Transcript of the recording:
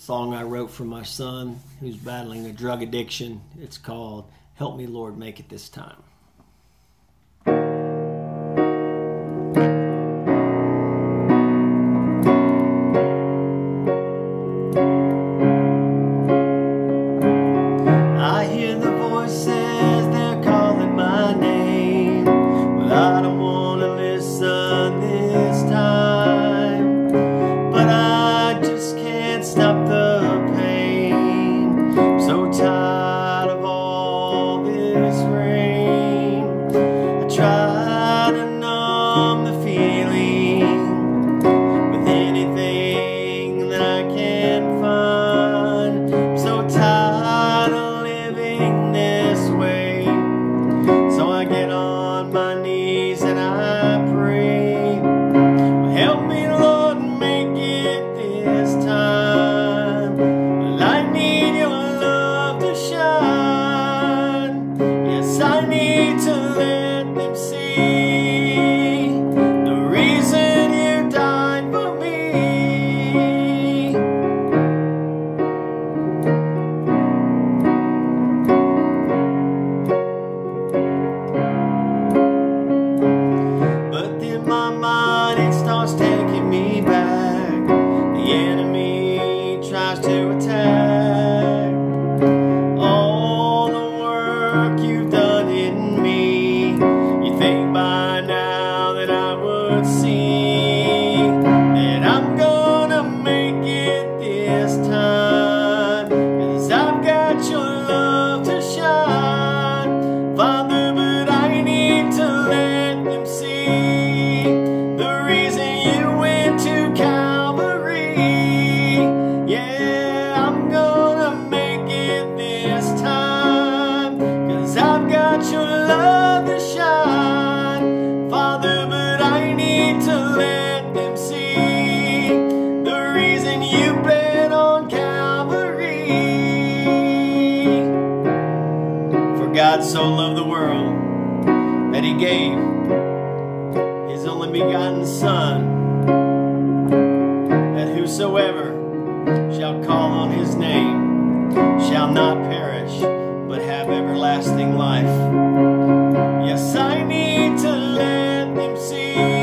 song I wrote for my son who's battling a drug addiction. It's called Help Me, Lord, Make It This Time. eyes to love to shine, Father, but I need to let them see the reason you on Calvary. For God so loved the world that he gave his only begotten Son, that whosoever shall call on his name shall not perish, but have everlasting life see.